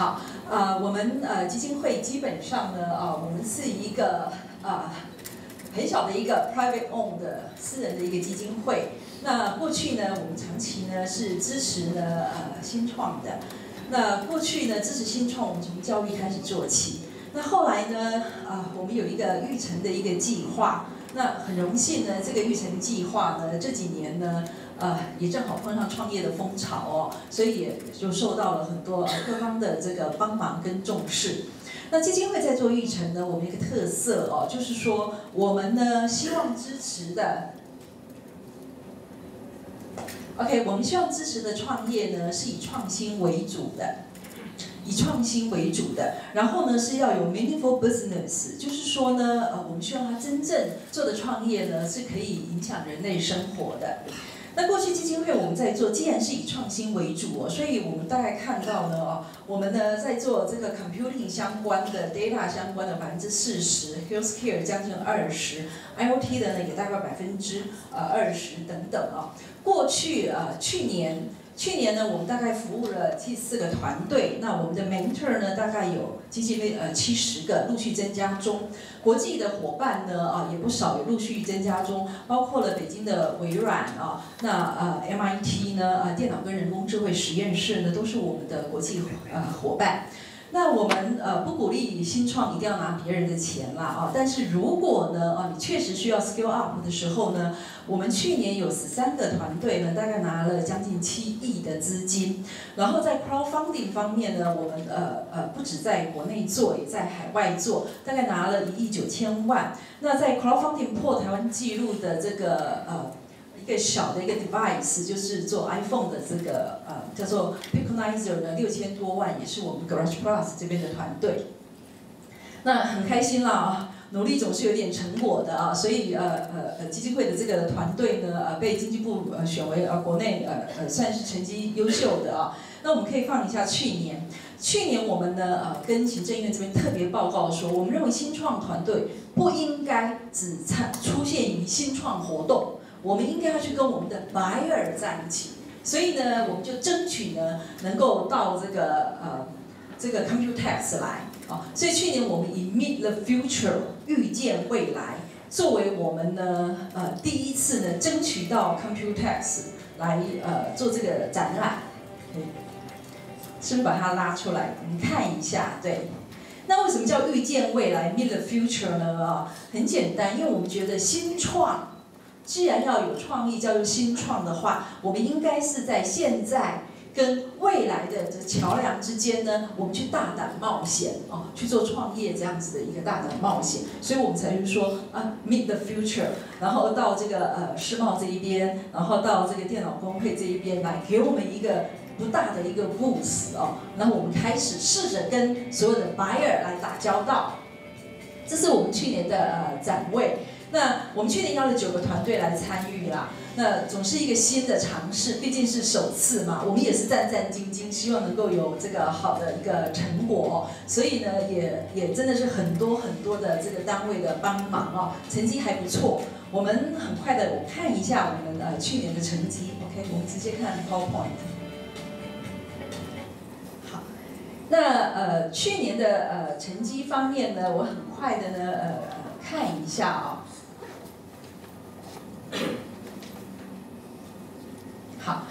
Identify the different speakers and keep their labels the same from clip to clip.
Speaker 1: 好，呃，我们呃基金会基本上呢，啊，我们是一个啊很小的一个 private own 的私人的一个基金会。那过去呢，我们长期呢是支持呢呃新创的。那过去呢支持新创，我们从教育开始做起。那后来呢，啊，我们有一个育成的一个计划。那很荣幸呢，这个育成计划呢这几年呢。呃，也正好碰上创业的风潮哦，所以也就受到了很多各方的这个帮忙跟重视。那基金会在做育成呢，我们一个特色哦，就是说我们呢希望支持的，OK，我们希望支持的创业呢是以创新为主的，以创新为主的，然后呢是要有 meaningful business，就是说呢，呃，我们希望它真正做的创业呢是可以影响人类生活的。那过去基金会我们在做，既然是以创新为主哦，所以我们大概看到呢哦，我们呢在做这个 computing 相关的 data 相关的百分之四十，healthcare 将近二十，IOT 的呢也大概百分之呃二十等等啊。过去呃去年。去年呢，我们大概服务了第四个团队。那我们的 mentor 呢，大概有基金会呃七十个，陆续增加中。国际的伙伴呢，啊也不少，也陆续增加中，包括了北京的微软啊，那呃 MIT 呢，啊电脑跟人工智慧实验室呢，都是我们的国际呃伙伴。那我们呃不鼓励新创一定要拿别人的钱啦啊，但是如果呢啊你确实需要 scale up 的时候呢，我们去年有十三个团队呢，大概拿了将近七亿的资金，然后在 crowdfunding 方面呢，我们呃呃不止在国内做，也在海外做，大概拿了一亿九千万。那在 crowdfunding 破台湾纪录的这个呃。一个小的一个 device，就是做 iPhone 的这个呃叫做 Piconizer 呢，六千多万，也是我们 Garage Plus 这边的团队。那很开心啦，努力总是有点成果的啊，所以呃呃呃基金会的这个团队呢，呃被经济部呃选为呃国内呃呃算是成绩优秀的啊。那我们可以放一下去年，去年我们呢呃跟行政院这边特别报告说，我们认为新创团队不应该只参出现于新创活动。我们应该要去跟我们的 buyer 在一起，所以呢，我们就争取呢，能够到这个呃这个 Computex 来啊。所以去年我们以 Meet the Future 预见未来作为我们呢呃第一次呢争取到 Computex 来呃做这个展览，先把它拉出来，我们看一下。对，那为什么叫预见未来 Meet the Future 呢？啊，很简单，因为我们觉得新创。既然要有创意，叫做新创的话，我们应该是在现在跟未来的这桥梁之间呢，我们去大胆冒险哦，去做创业这样子的一个大胆冒险，所以我们才是说啊，meet the future，然后到这个呃世贸这一边，然后到这个电脑工会这一边来，给我们一个不大的一个 booth 哦，然后我们开始试着跟所有的 buyer 来打交道，这是我们去年的呃展位。那我们去年邀了九个团队来参与啦，那总是一个新的尝试，毕竟是首次嘛，我们也是战战兢兢，希望能够有这个好的一个成果，所以呢，也也真的是很多很多的这个单位的帮忙哦，成绩还不错。我们很快的我看一下我们呃去年的成绩，OK，我们直接看 PowerPoint。好，那呃去年的呃成绩方面呢，我很快的呢呃看一下啊。好，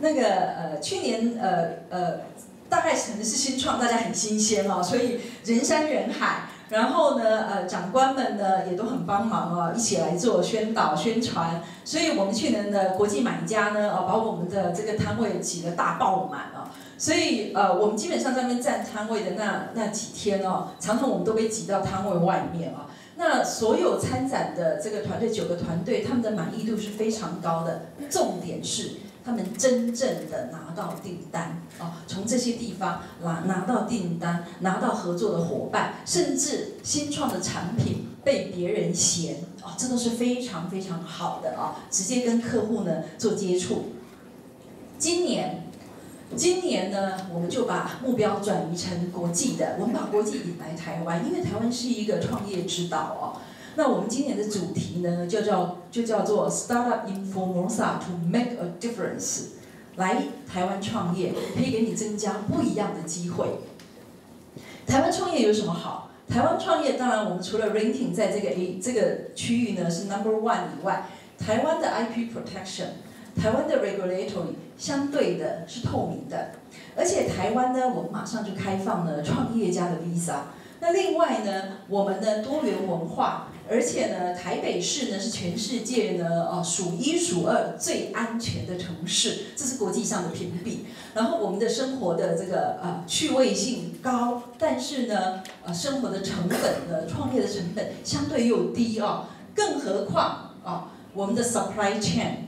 Speaker 1: 那个呃，去年呃呃，大概可能是新创，大家很新鲜哦，所以人山人海。然后呢，呃，长官们呢也都很帮忙哦，一起来做宣导宣传。所以我们去年的国际买家呢，哦，把我们的这个摊位挤得大爆满哦。所以呃，我们基本上在那边站摊位的那那几天哦，常常我们都被挤到摊位外面啊。那所有参展的这个团队，九个团队，他们的满意度是非常高的。重点是他们真正的拿到订单啊，从这些地方拿拿到订单，拿到合作的伙伴，甚至新创的产品被别人嫌啊，这都是非常非常好的啊，直接跟客户呢做接触。今年。今年呢，我们就把目标转移成国际的，我们把国际引来台湾，因为台湾是一个创业之岛哦。那我们今年的主题呢，就叫就叫做 Startup in Formosa to make a difference，来台湾创业可以给你增加不一样的机会。台湾创业有什么好？台湾创业当然我们除了 ranking 在这个 A 这个区域呢是 number one 以外，台湾的 IP protection，台湾的 regulatory 相对的是透明的，而且台湾呢我们马上就开放了创业家的 visa。那另外呢，我们的多元文化。而且呢，台北市呢是全世界呢呃数一数二最安全的城市，这是国际上的评比。然后我们的生活的这个呃趣味性高，但是呢呃生活的成本呢，创业的成本相对又低啊。更何况啊，我们的 supply chain，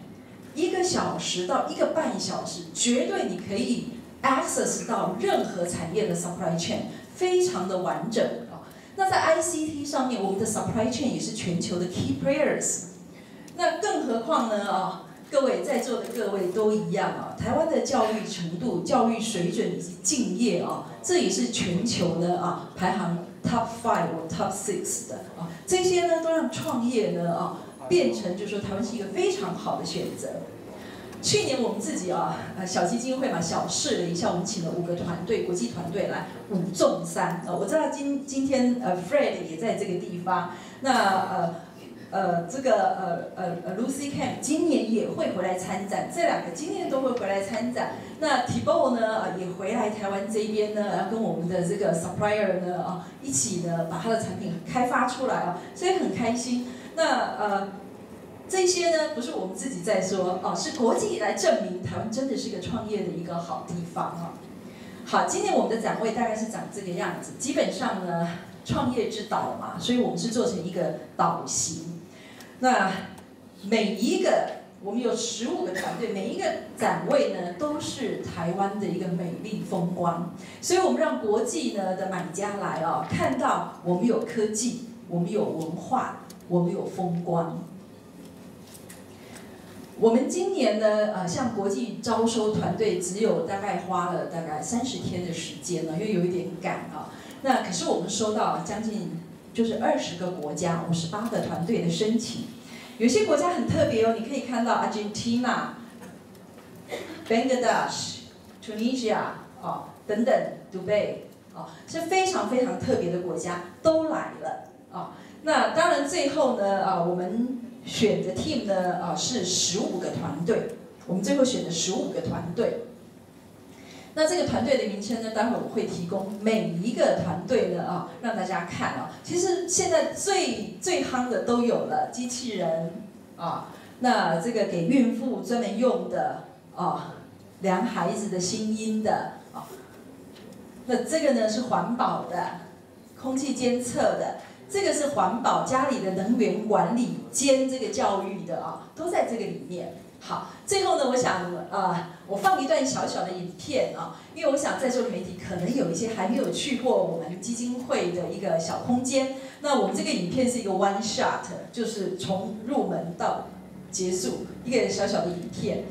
Speaker 1: 一个小时到一个半小时，绝对你可以 access 到任何产业的 supply chain，非常的完整。那在 ICT 上面，我们的 supply chain 也是全球的 key players。那更何况呢？啊，各位在座的各位都一样啊。台湾的教育程度、教育水准以及敬业啊，这也是全球呢啊排行 top five 或 top six 的啊。这些呢，都让创业呢啊变成，就是说台湾是一个非常好的选择。去年我们自己啊，呃，小基金会嘛，小试了一下，我们请了五个团队，国际团队来五中三。呃，我知道今今天呃，Fred 也在这个地方。那呃呃，这个呃呃呃，Lucy Camp 今年也会回来参展，这两个今年都会回来参展。那 Tibo 呢，呃，也回来台湾这边呢，要跟我们的这个 Supplier 呢啊，一起呢把他的产品开发出来啊，所以很开心。那呃。这些呢，不是我们自己在说哦，是国际来证明台湾真的是一个创业的一个好地方啊。好，今天我们的展位大概是长这个样子，基本上呢，创业之岛嘛，所以我们是做成一个岛型。那每一个我们有十五个团队，每一个展位呢都是台湾的一个美丽风光，所以我们让国际呢的买家来哦，看到我们有科技，我们有文化，我们有风光。我们今年呢，呃，像国际招收团队只有大概花了大概三十天的时间呢，因为有一点赶啊。那可是我们收到将近就是二十个国家五十八个团队的申请，有些国家很特别哦，你可以看到 Argentina、Bangladesh、Tunisia 哦等等，Dubai 啊是非常非常特别的国家都来了哦。那当然最后呢，啊我们。选的 team 呢，啊是十五个团队，我们最后选的十五个团队。那这个团队的名称呢，待会我会提供每一个团队呢，啊让大家看啊。其实现在最最夯的都有了，机器人啊，那这个给孕妇专门用的啊，量孩子的心音的啊，那这个呢是环保的，空气监测的。这个是环保家里的能源管理兼这个教育的啊，都在这个里面。好，最后呢，我想啊，我放一段小小的影片啊，因为我想在座的媒体可能有一些还没有去过我们基金会的一个小空间。那我们这个影片是一个 one shot，就是从入门到结束一个小小的影片。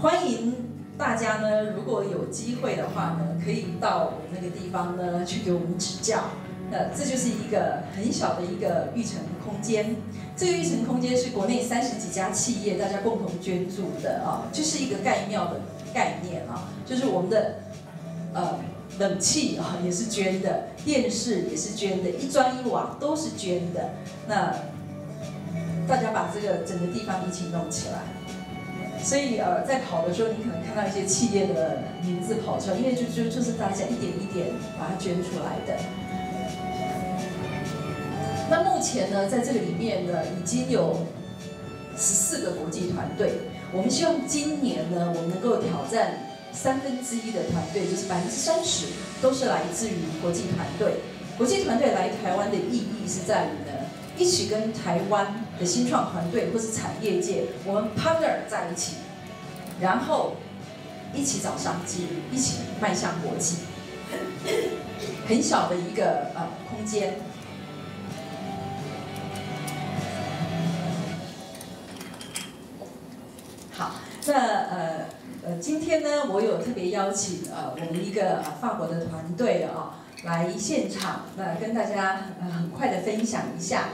Speaker 1: 欢迎大家呢，如果有机会的话呢，可以到我们那个地方呢去给我们指教。那这就是一个很小的一个育成空间，这个育成空间是国内三十几家企业大家共同捐助的啊，就是一个概庙的概念啊，就是我们的呃冷气啊也是捐的，电视也是捐的，一砖一瓦都是捐的。那大家把这个整个地方一起弄起来，所以呃在跑的时候，你可能看到一些企业的名字跑出来，因为就就就是大家一点一点把它捐出来的。目前呢，在这个里面呢，已经有十四个国际团队。我们希望今年呢，我们能够挑战三分之一的团队，就是百分之三十都是来自于国际团队。国际团队来台湾的意义是在于呢，一起跟台湾的新创团队或是产业界，我们 partner 在一起，然后一起找商机，一起迈向国际。很小的一个呃空间。那呃呃，今天呢，我有特别邀请呃我们一个法国的团队啊来现场，那跟大家呃很快的分享一下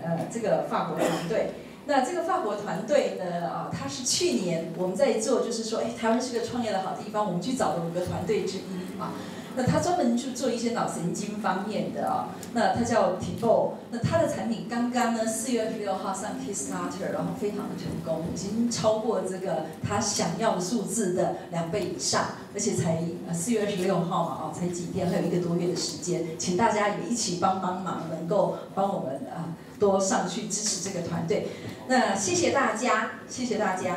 Speaker 1: 呃这个法国团队。那这个法国团队呢啊，它是去年我们在做，就是说，哎，台湾是个创业的好地方，我们去找的五个团队之一啊。那他专门就做一些脑神经方面的哦，那他叫 Tibo，那他的产品刚刚呢四月二十六号上 Kickstarter，然后非常的成功，已经超过这个他想要的数字的两倍以上，而且才呃四月二十六号嘛，哦，才几天，还有一个多月的时间，请大家也一起帮帮忙，能够帮我们啊多上去支持这个团队。那谢谢大家，谢谢大家。